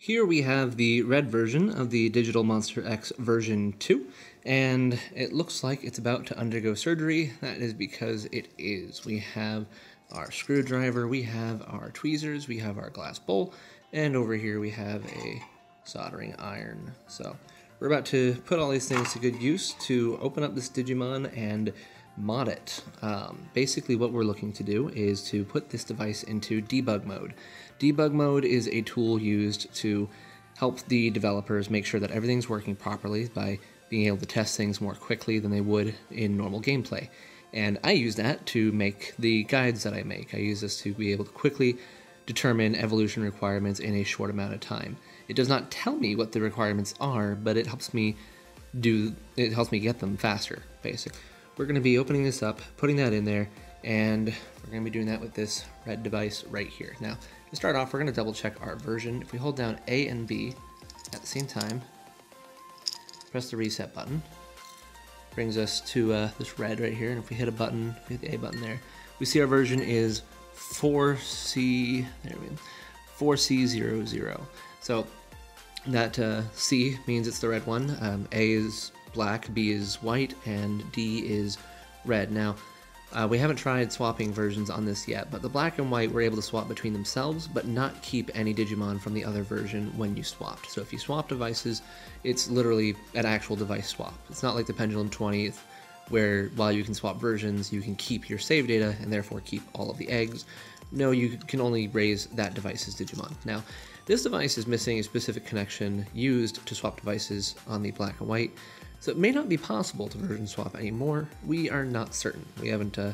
Here we have the red version of the Digital Monster X version 2, and it looks like it's about to undergo surgery. That is because it is. We have our screwdriver, we have our tweezers, we have our glass bowl, and over here we have a soldering iron. So we're about to put all these things to good use to open up this Digimon and mod it. Um, basically what we're looking to do is to put this device into debug mode. Debug mode is a tool used to help the developers make sure that everything's working properly by being able to test things more quickly than they would in normal gameplay. And I use that to make the guides that I make. I use this to be able to quickly determine evolution requirements in a short amount of time. It does not tell me what the requirements are, but it helps me do it helps me get them faster, basically. We're going to be opening this up, putting that in there, and we're going to be doing that with this red device right here. Now, to start off, we're going to double check our version. If we hold down A and B at the same time, press the reset button, brings us to uh, this red right here, and if we hit a button, we hit the A button there, we see our version is 4C, there we go, 4C00. So that uh, C means it's the red one, um, A is black, B is white, and D is red. Now, uh, we haven't tried swapping versions on this yet, but the black and white were able to swap between themselves, but not keep any Digimon from the other version when you swapped. So if you swap devices, it's literally an actual device swap. It's not like the Pendulum 20th, where while you can swap versions, you can keep your save data and therefore keep all of the eggs. No, you can only raise that device's Digimon. Now, this device is missing a specific connection used to swap devices on the black and white, so it may not be possible to version swap anymore. We are not certain. We haven't uh,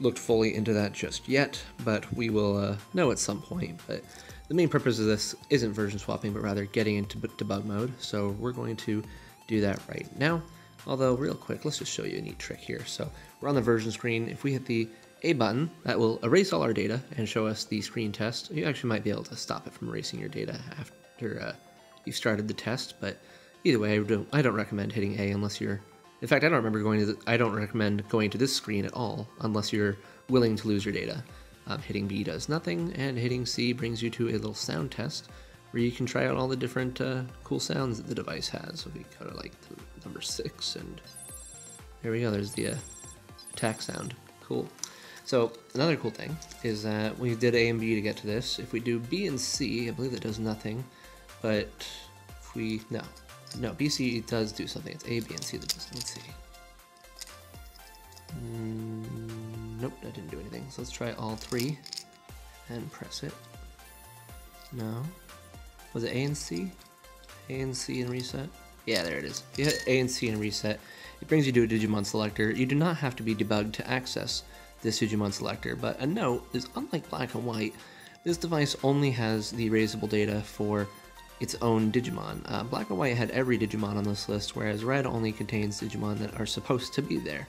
looked fully into that just yet, but we will uh, know at some point. But the main purpose of this isn't version swapping, but rather getting into debug mode. So we're going to do that right now. Although, real quick, let's just show you a neat trick here. So we're on the version screen. If we hit the A button, that will erase all our data and show us the screen test. You actually might be able to stop it from erasing your data after uh, you've started the test, but Either way, I don't, I don't recommend hitting A unless you're... In fact, I don't remember going to... The, I don't recommend going to this screen at all unless you're willing to lose your data. Um, hitting B does nothing, and hitting C brings you to a little sound test where you can try out all the different uh, cool sounds that the device has. So we go to like number six, and there we go. There's the uh, attack sound. Cool. So another cool thing is that we did A and B to get to this. If we do B and C, I believe that does nothing. But if we no, no, BC does do something. It's A, B, and C that does. Let's see. Mm, nope, that didn't do anything. So let's try all three and press it. No. Was it A and C? A and C and reset? Yeah, there it is. You hit A and C and reset, it brings you to a Digimon selector. You do not have to be debugged to access this Digimon selector, but a note is unlike black and white, this device only has the erasable data for its own Digimon. Uh, Black and White had every Digimon on this list, whereas Red only contains Digimon that are supposed to be there,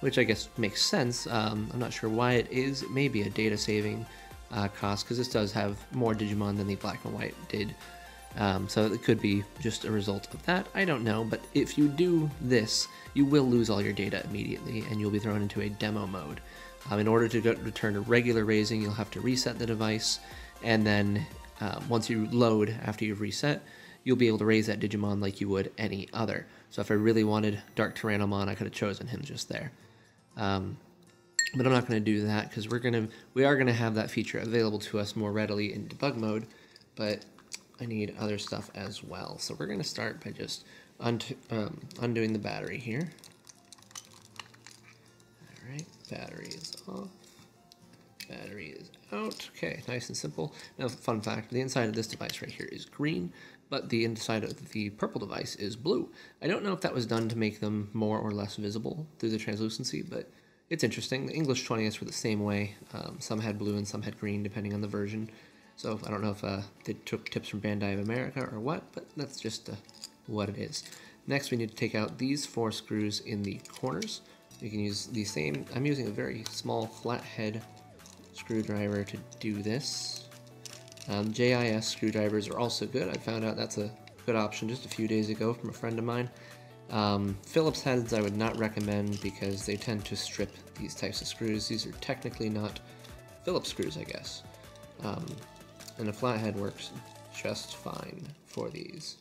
which I guess makes sense. Um, I'm not sure why it is. It may be a data saving uh, cost, because this does have more Digimon than the Black and White did. Um, so it could be just a result of that. I don't know, but if you do this, you will lose all your data immediately, and you'll be thrown into a demo mode. Um, in order to return to regular raising, you'll have to reset the device, and then uh, once you load after you've reset, you'll be able to raise that Digimon like you would any other. So if I really wanted Dark Tyrannomon, I could have chosen him just there. Um, but I'm not going to do that because we're going to we are going to have that feature available to us more readily in debug mode, but I need other stuff as well. So we're going to start by just um, undoing the battery here. All right, battery is off. Battery is out. Okay, nice and simple. Now, fun fact, the inside of this device right here is green, but the inside of the purple device is blue. I don't know if that was done to make them more or less visible through the translucency, but it's interesting. The English 20s were the same way. Um, some had blue and some had green, depending on the version. So I don't know if uh, they took tips from Bandai of America or what, but that's just uh, what it is. Next, we need to take out these four screws in the corners. You can use the same, I'm using a very small flat head screwdriver to do this. Um, JIS screwdrivers are also good. I found out that's a good option just a few days ago from a friend of mine. Um, Phillips heads I would not recommend because they tend to strip these types of screws. These are technically not Phillips screws, I guess. Um, and a flathead works just fine for these.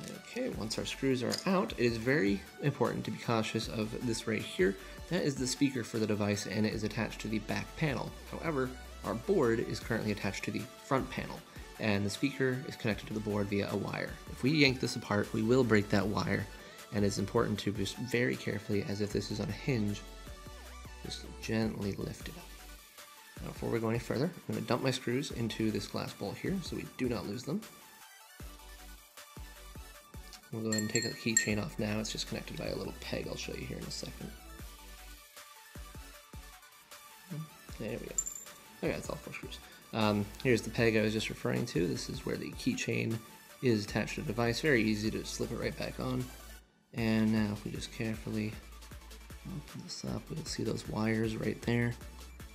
Okay, once our screws are out, it is very important to be cautious of this right here. That is the speaker for the device and it is attached to the back panel. However, our board is currently attached to the front panel and the speaker is connected to the board via a wire. If we yank this apart, we will break that wire and it's important to just very carefully, as if this is on a hinge, just gently lift it up. Now before we go any further, I'm going to dump my screws into this glass bowl here so we do not lose them. We'll go ahead and take the keychain off now. It's just connected by a little peg I'll show you here in a second. There we go. Okay, that's all four screws. Um, here's the peg I was just referring to. This is where the keychain is attached to the device. Very easy to slip it right back on. And now if we just carefully open this up, we'll see those wires right there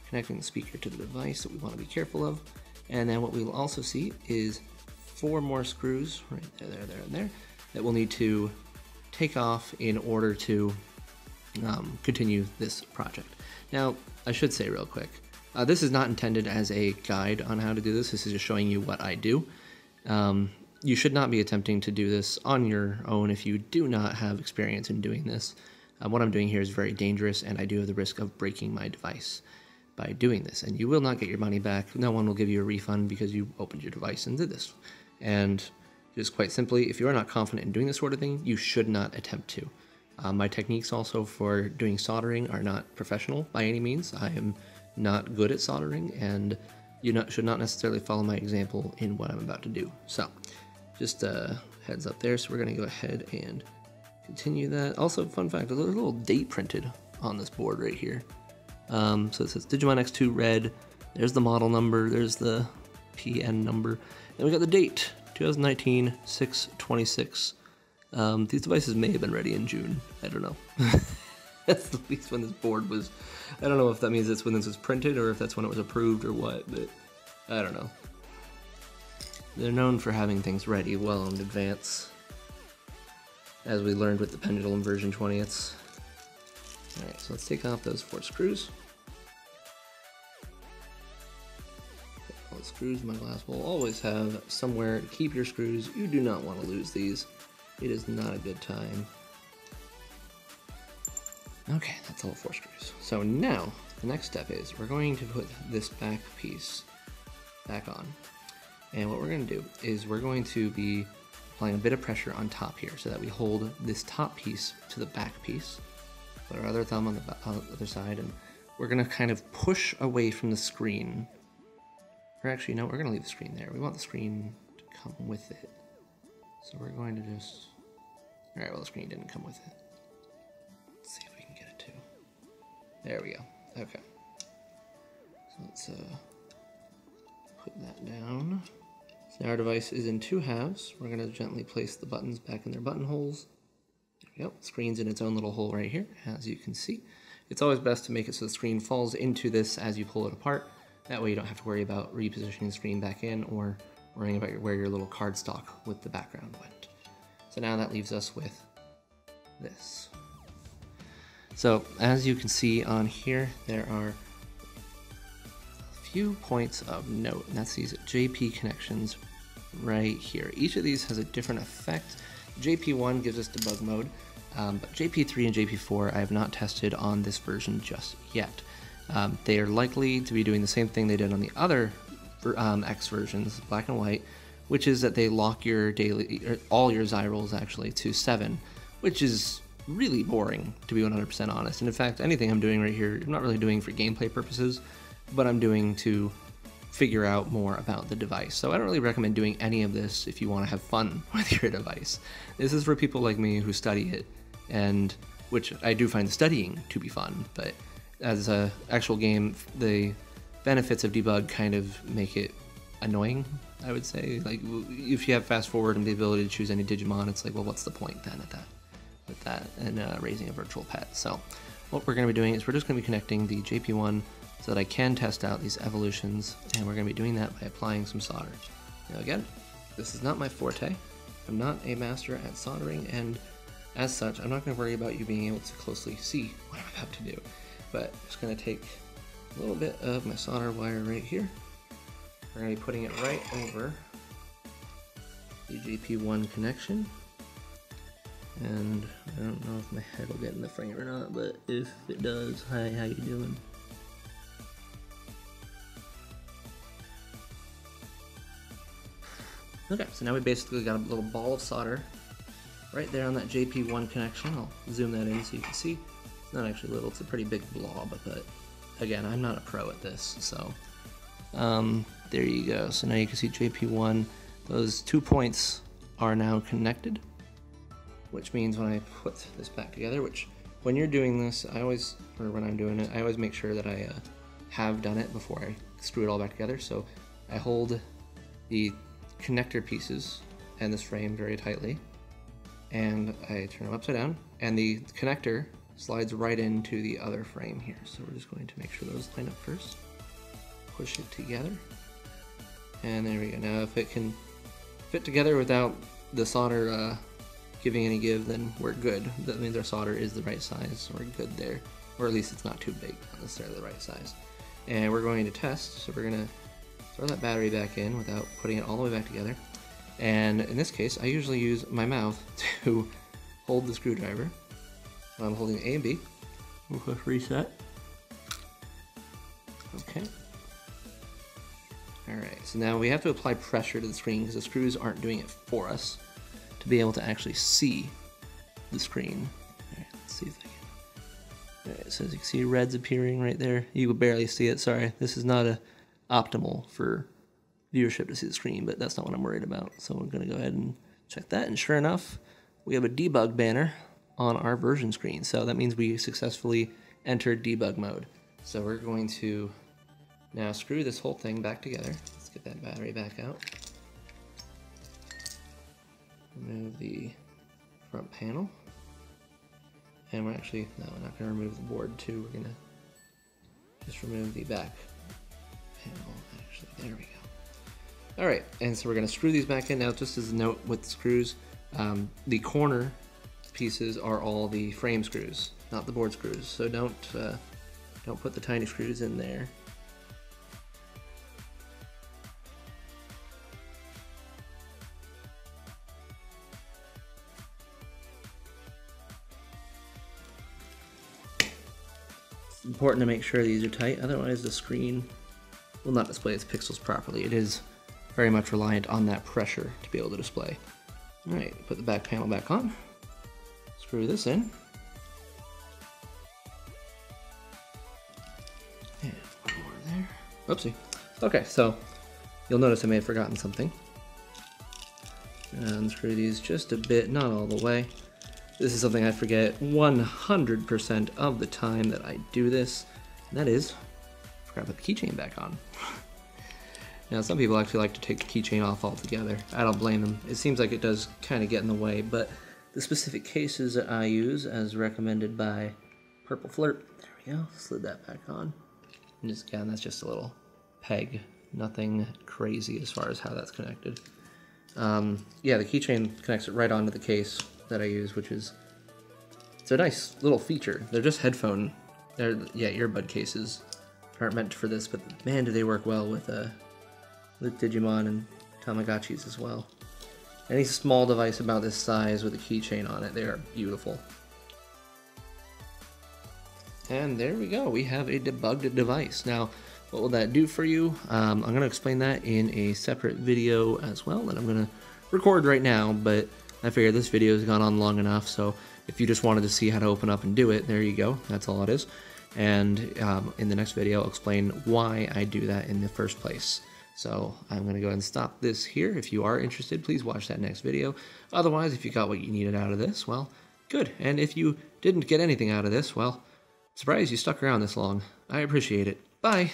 connecting the speaker to the device that we want to be careful of. And then what we'll also see is four more screws right there, there, there, and there that we'll need to take off in order to um, continue this project. Now, I should say real quick, uh, this is not intended as a guide on how to do this. This is just showing you what I do. Um, you should not be attempting to do this on your own if you do not have experience in doing this. Uh, what I'm doing here is very dangerous and I do have the risk of breaking my device by doing this. And you will not get your money back. No one will give you a refund because you opened your device and did this. And just quite simply, if you are not confident in doing this sort of thing, you should not attempt to. Uh, my techniques also for doing soldering are not professional by any means. I am not good at soldering, and you not, should not necessarily follow my example in what I'm about to do. So, just a heads up there. So we're going to go ahead and continue that. Also, fun fact, there's a little date printed on this board right here. Um, so it says Digimon X2 Red. There's the model number. There's the PN number. And we got the date, 2019 626. Um, these devices may have been ready in June. I don't know. that's at least when this board was. I don't know if that means it's when this was printed or if that's when it was approved or what, but I don't know. They're known for having things ready well in advance, as we learned with the Pendulum version 20th. Alright, so let's take off those four screws. Screws my glass will always have somewhere to keep your screws. You do not want to lose these. It is not a good time. Okay, that's all four screws. So now, the next step is we're going to put this back piece back on. And what we're going to do is we're going to be applying a bit of pressure on top here so that we hold this top piece to the back piece. Put our other thumb on the, other side and we're going to kind of push away from the screen. Or actually, no, we're going to leave the screen there. We want the screen to come with it. So we're going to just... Alright, well the screen didn't come with it. Let's see if we can get it to. There we go. Okay. So let's uh, put that down. So our device is in two halves. We're going to gently place the buttons back in their buttonholes. There we go. Screen's in its own little hole right here, as you can see. It's always best to make it so the screen falls into this as you pull it apart. That way you don't have to worry about repositioning the screen back in or worrying about where your little cardstock with the background went. So now that leaves us with this. So as you can see on here, there are a few points of note, and that's these JP connections right here. Each of these has a different effect. JP1 gives us debug mode, um, but JP3 and JP4 I have not tested on this version just yet. Um, they are likely to be doing the same thing they did on the other um, X versions, black and white, which is that they lock your daily, er, all your Zyrals actually to seven, which is really boring to be 100% honest. And in fact, anything I'm doing right here, I'm not really doing for gameplay purposes, but I'm doing to figure out more about the device. So I don't really recommend doing any of this if you want to have fun with your device. This is for people like me who study it, and which I do find studying to be fun, but as a actual game, the benefits of debug kind of make it annoying I would say. Like if you have fast forward and the ability to choose any Digimon, it's like, well, what's the point then at that, with that, and uh, raising a virtual pet. So what we're going to be doing is we're just going to be connecting the JP1 so that I can test out these evolutions, and we're going to be doing that by applying some solder. Now again, this is not my forte. I'm not a master at soldering, and as such, I'm not going to worry about you being able to closely see what I'm about to do. But I'm just to take a little bit of my solder wire right here, we're to be putting it right over the JP1 connection. And I don't know if my head will get in the frame or not, but if it does, hi, how you doing? Okay, so now we basically got a little ball of solder right there on that JP1 connection. I'll zoom that in so you can see. Not actually little, it's a pretty big blob, but again, I'm not a pro at this, so um, there you go. So now you can see JP1, those two points are now connected, which means when I put this back together, which when you're doing this, I always, or when I'm doing it, I always make sure that I uh, have done it before I screw it all back together. So I hold the connector pieces and this frame very tightly, and I turn them upside down, and the connector slides right into the other frame here. So we're just going to make sure those line up first. Push it together. And there we go. Now if it can fit together without the solder uh, giving any give, then we're good. That means our solder is the right size. So We're good there. Or at least it's not too big, not necessarily the right size. And we're going to test, so we're going to throw that battery back in without putting it all the way back together. And in this case, I usually use my mouth to hold the screwdriver I'm holding A and B. We'll push reset. Okay. Alright, so now we have to apply pressure to the screen because the screws aren't doing it for us to be able to actually see the screen. Alright, let's see if I can. Alright, so as you can see, red's appearing right there. You can barely see it, sorry. This is not a optimal for viewership to see the screen, but that's not what I'm worried about. So we're going to go ahead and check that, and sure enough, we have a debug banner on our version screen. So that means we successfully entered debug mode. So we're going to now screw this whole thing back together. Let's get that battery back out. Remove the front panel. And we're actually, no, we're not to remove the board too. We're to just remove the back panel. Actually, there we go. All right, and so we're to screw these back in. Now, just as a note with screws, um, the corner pieces are all the frame screws, not the board screws. So don't uh, don't put the tiny screws in there. It's important to make sure these are tight, otherwise the screen will not display its pixels properly. It is very much reliant on that pressure to be able to display. Alright, put the back panel back on screw this in. And one more there. Oopsie. Okay, so you'll notice I may have forgotten something. And screw these just a bit, not all the way. This is something I forget 100% of the time that I do this. And that is, I forgot to put the keychain back on. now, some people actually like to take the keychain off altogether. I don't blame them. It seems like it does kind of get in the way, but the specific cases that I use as recommended by Purple Flirt. There we go, slid that back on. And just again, that's just a little peg, nothing crazy as far as how that's connected. Um, yeah, the keychain connects it right onto the case that I use, which is it's a nice little feature. They're just headphone, they're yeah earbud cases. Aren't meant for this, but man, do they work well with uh, Digimon and Tamagotchis as well. Any small device about this size with a keychain on it, they are beautiful. And there we go, we have a debugged device. Now, what will that do for you? Um, I'm going to explain that in a separate video as well that I'm going to record right now, but I figured this video has gone on long enough, so if you just wanted to see how to open up and do it, there you go, that's all it is. And um, in the next video, I'll explain why I do that in the first place. So I'm going to go ahead and stop this here. If you are interested, please watch that next video. Otherwise, if you got what you needed out of this, well, good. And if you didn't get anything out of this, well, surprise you stuck around this long. I appreciate it. Bye.